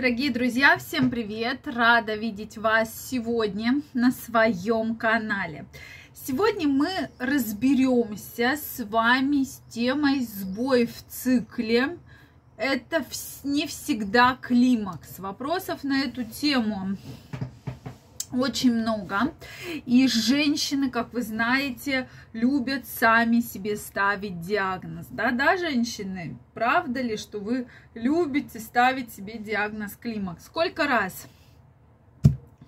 Дорогие друзья, всем привет! Рада видеть вас сегодня на своем канале. Сегодня мы разберемся с вами с темой сбой в цикле. Это не всегда климакс. Вопросов на эту тему очень много. И женщины, как вы знаете, любят сами себе ставить диагноз. Да, да, женщины, правда ли, что вы любите ставить себе диагноз климакс? Сколько раз?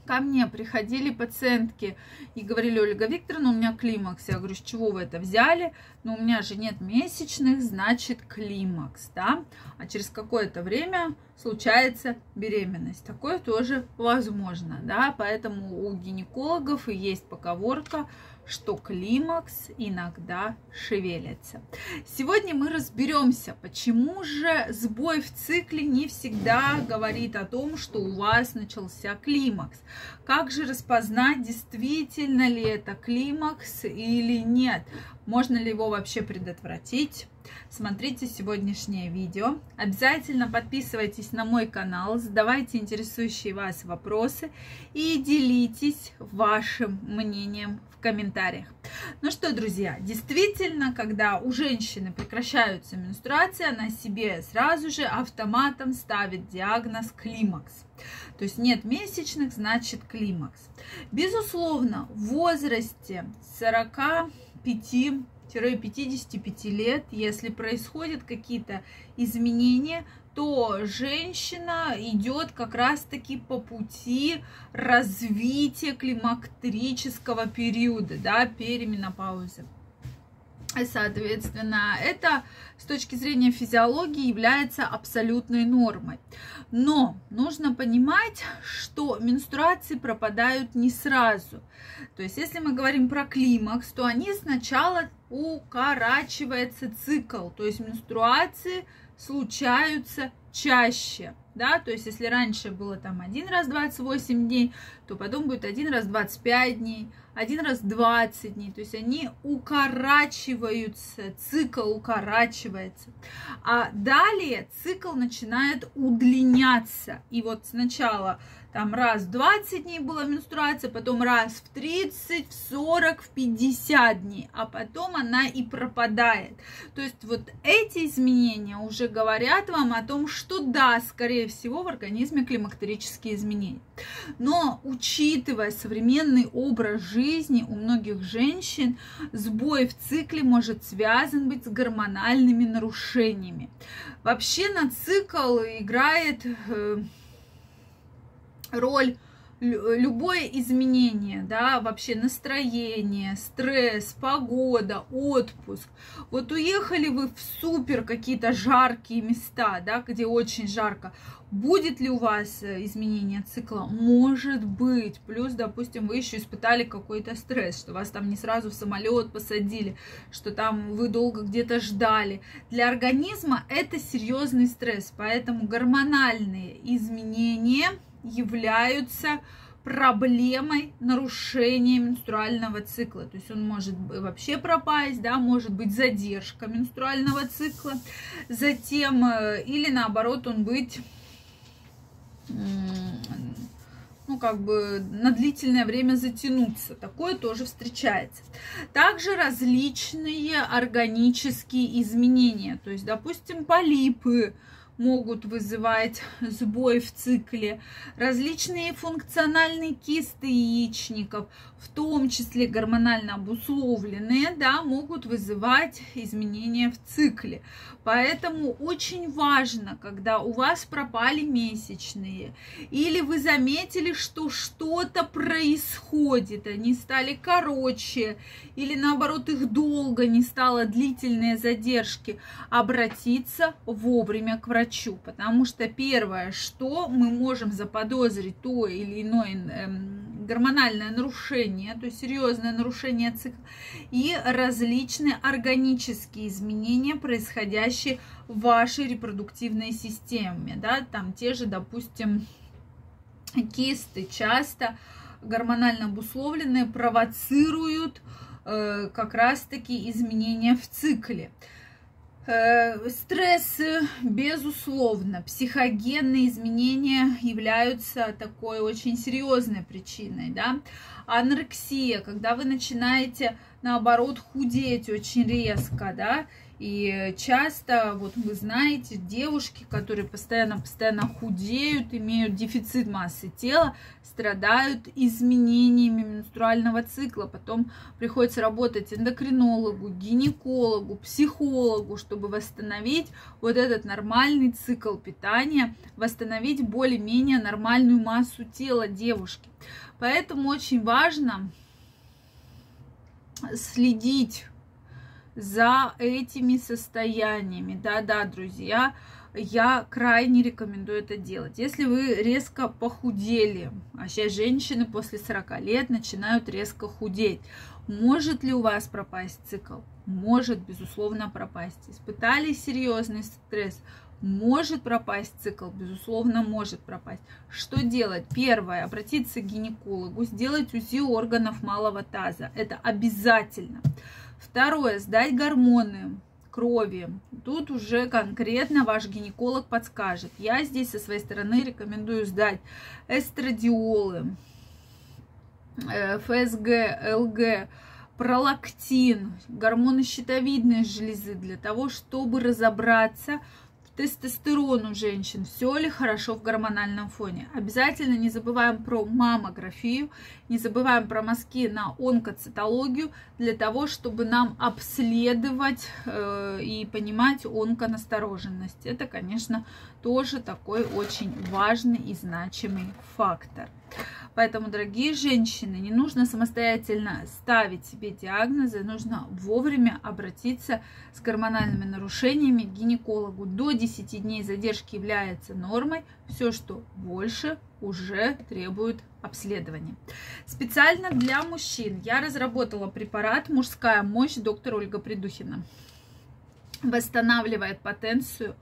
ко мне приходили пациентки и говорили, Ольга Викторовна, у меня климакс. Я говорю, с чего вы это взяли? Ну, у меня же нет месячных, значит климакс, да? А через какое-то время случается беременность. Такое тоже возможно, да? Поэтому у гинекологов и есть поговорка, что климакс иногда шевелится. Сегодня мы разберемся, почему же сбой в цикле не всегда говорит о том, что у вас начался климакс. Как же распознать, действительно ли это климакс или нет? Можно ли его вообще предотвратить? Смотрите сегодняшнее видео. Обязательно подписывайтесь на мой канал, задавайте интересующие вас вопросы и делитесь вашим мнением в комментариях. Ну что, друзья, действительно, когда у женщины прекращаются менструации, она себе сразу же автоматом ставит диагноз климакс. То есть нет месячных, значит климакс. Безусловно, в возрасте 45 55 лет, если происходят какие-то изменения, то женщина идет как раз-таки по пути развития климактерического периода, да, переменопаузы. Соответственно, это с точки зрения физиологии является абсолютной нормой. Но нужно понимать, что менструации пропадают не сразу. То есть, если мы говорим про климакс, то они сначала укорачивается цикл. То есть менструации случаются чаще, да, то есть если раньше было там один раз 28 дней, то потом будет один раз 25 дней, один раз 20 дней, то есть они укорачиваются, цикл укорачивается. А далее цикл начинает удлиняться, и вот сначала там раз в 20 дней была менструация, потом раз в 30, в 40, в 50 дней, а потом она и пропадает. То есть вот эти изменения уже говорят вам о том, что да, скорее всего в организме климактерические изменения. Но учитывая современный образ жизни у многих женщин, сбой в цикле может связан быть с гормональными нарушениями. Вообще на цикл играет э, роль любое изменение, да, вообще настроение, стресс, погода, отпуск. Вот уехали вы в супер какие-то жаркие места, да, где очень жарко. Будет ли у вас э, изменение цикла? Может быть. Плюс, допустим, вы еще испытали какой-то стресс, что вас там не сразу в самолет посадили, что там вы долго где-то ждали. Для организма это серьезный стресс, поэтому гормональные изменения являются проблемой нарушения менструального цикла. То есть он может вообще пропасть, да, может быть задержка менструального цикла. Затем, э, или наоборот, он быть ну, как бы на длительное время затянуться. Такое тоже встречается. Также различные органические изменения. То есть, допустим, полипы, могут вызывать сбой в цикле, различные функциональные кисты яичников, в том числе гормонально обусловленные, да, могут вызывать изменения в цикле. Поэтому очень важно, когда у вас пропали месячные, или вы заметили, что что-то происходит, они стали короче, или наоборот их долго не стало, длительные задержки, обратиться вовремя к врачу, потому что первое, что мы можем заподозрить то или иное эм, гормональное нарушение, то есть серьезное нарушение цикла, и различные органические изменения, происходящие в вашей репродуктивной системе, да, там те же, допустим, кисты часто гормонально обусловленные провоцируют э, как раз-таки изменения в цикле. Э, стрессы, безусловно, психогенные изменения являются такой очень серьезной причиной, да. Анорексия, когда вы начинаете, наоборот, худеть очень резко, да, и часто, вот вы знаете, девушки, которые постоянно-постоянно худеют, имеют дефицит массы тела, страдают изменениями менструального цикла. Потом приходится работать эндокринологу, гинекологу, психологу, чтобы восстановить вот этот нормальный цикл питания, восстановить более-менее нормальную массу тела девушки. Поэтому очень важно следить за этими состояниями. Да-да, друзья, я крайне рекомендую это делать. Если вы резко похудели, а сейчас женщины после 40 лет начинают резко худеть, может ли у вас пропасть цикл? Может, безусловно, пропасть. Испытали серьезный стресс? Может пропасть цикл? Безусловно, может пропасть. Что делать? Первое, обратиться к гинекологу, сделать УЗИ органов малого таза. Это обязательно. Второе, сдать гормоны крови. Тут уже конкретно ваш гинеколог подскажет. Я здесь со своей стороны рекомендую сдать эстрадиолы, э, ФСГ, ЛГ, пролактин, гормоны щитовидной железы для того, чтобы разобраться тестостерон у женщин, все ли хорошо в гормональном фоне. Обязательно не забываем про маммографию, не забываем про мазки на онкоцитологию для того, чтобы нам обследовать э, и понимать онконастороженность. Это, конечно, тоже такой очень важный и значимый фактор. Поэтому, дорогие женщины, не нужно самостоятельно ставить себе диагнозы, нужно вовремя обратиться с гормональными нарушениями к гинекологу. До 10 дней задержки является нормой, все, что больше, уже требует обследования. Специально для мужчин я разработала препарат «Мужская мощь» доктора Ольга Придухина. Восстанавливает потенцию,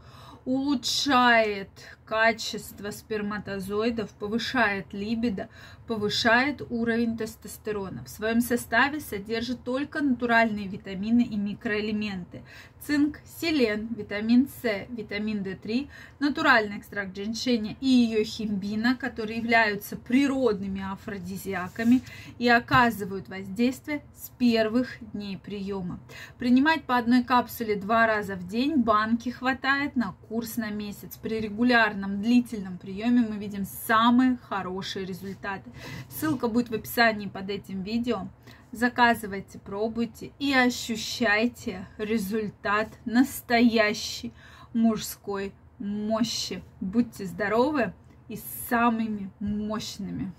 улучшает качество сперматозоидов, повышает либидо, повышает уровень тестостерона. В своем составе содержит только натуральные витамины и микроэлементы. Цинк, селен, витамин С, витамин D3, натуральный экстракт женьшеня и ее химбина, которые являются природными афродизиаками и оказывают воздействие с первых дней приема. Принимать по одной капсуле два раза в день банки хватает на курс на месяц. При регулярном регулярном длительном приеме мы видим самые хорошие результаты. Ссылка будет в описании под этим видео. Заказывайте, пробуйте и ощущайте результат настоящей мужской мощи. Будьте здоровы и самыми мощными.